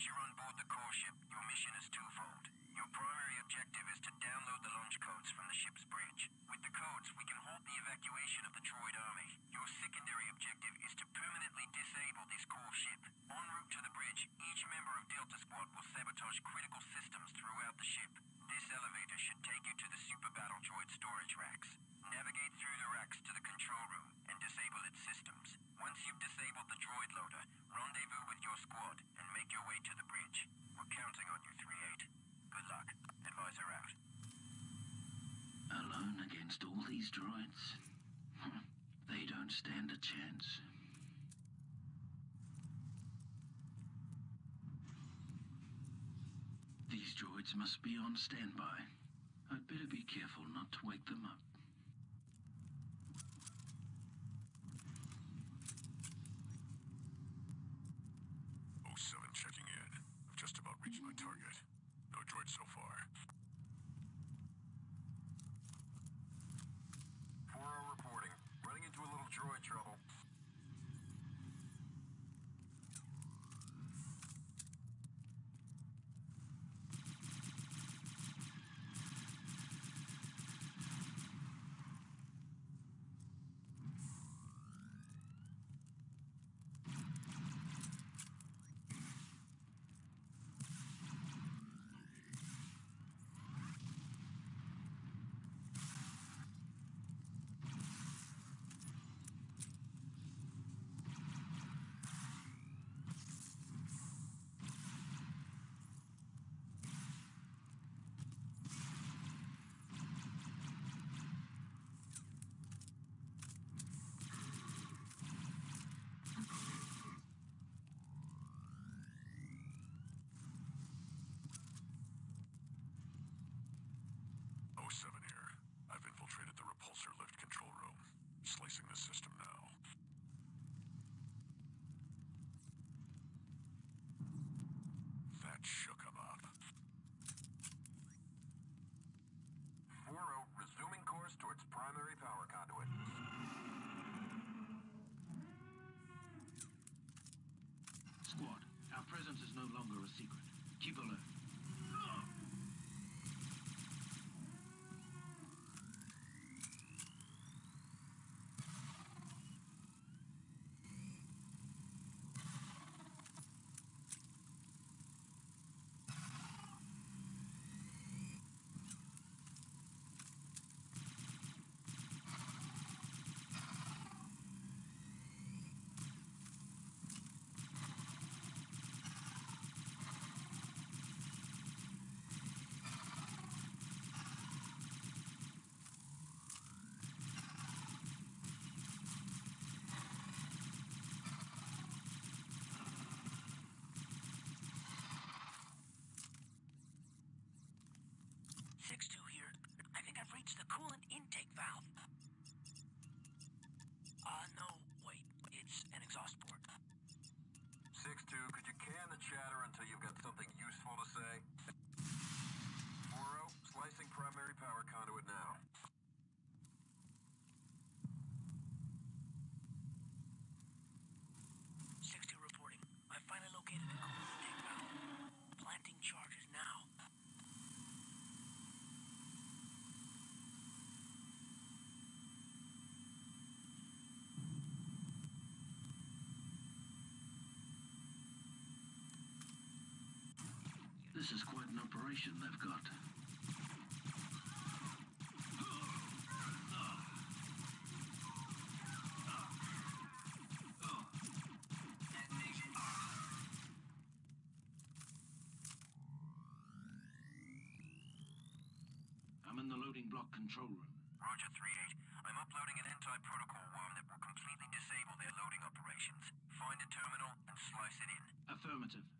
that you're on board the core ship, your mission is twofold. Your primary objective is to download the launch codes from the ship's bridge. With the codes, we can halt the evacuation of the droid army. Your secondary objective is to permanently disable this core ship. En route to the bridge, each member of Delta Squad will sabotage critical systems throughout the ship. This elevator should take you to the Super Battle Droid storage racks. Navigate through the racks to the control room and disable its systems. Once you've disabled the droid loader, rendezvous with your squad and make your way to the bridge. We're counting on you, 3-8. Good luck. Advisor out. Alone against all these droids? They don't stand a chance. These droids must be on standby. I'd better be careful not to wake them up. Oh seven checking in. I've just about reached my target. No droids so far. Into droid Reached the coolant intake valve. Uh, no, wait. It's an exhaust port. 6-2, could you can the chatter until you've got something useful to say? This is quite an operation they've got. I'm in the loading block control room. Roger 3-8. I'm uploading an anti-protocol worm that will completely disable their loading operations. Find a terminal and slice it in. Affirmative.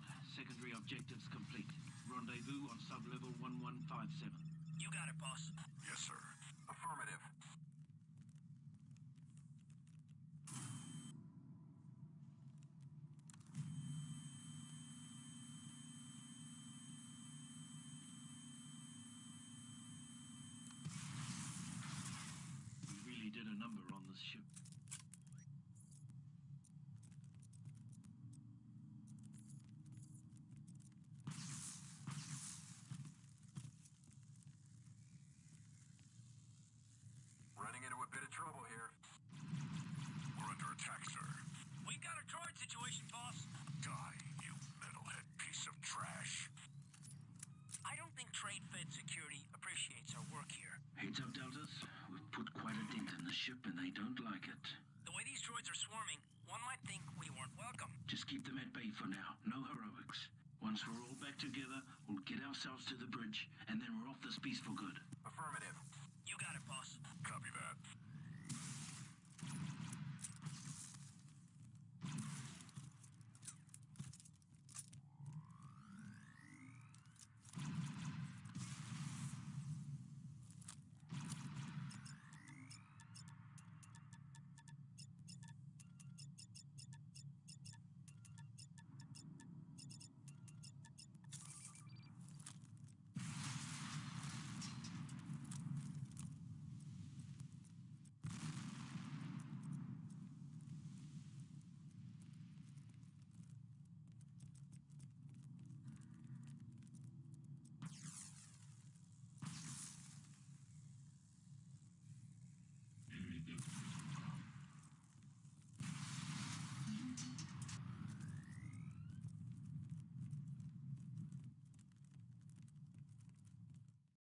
Squad, secondary objectives complete. Rendezvous on sublevel 1157. You got it, boss. Yes, sir. Affirmative. We really did a number on this ship. don't like it. The way these droids are swarming, one might think we weren't welcome. Just keep them at bay for now. No heroics. Once we're all back together, we'll get ourselves to the bridge, and then we're off this piece for good. Affirmative. You got it, boss. Copy that.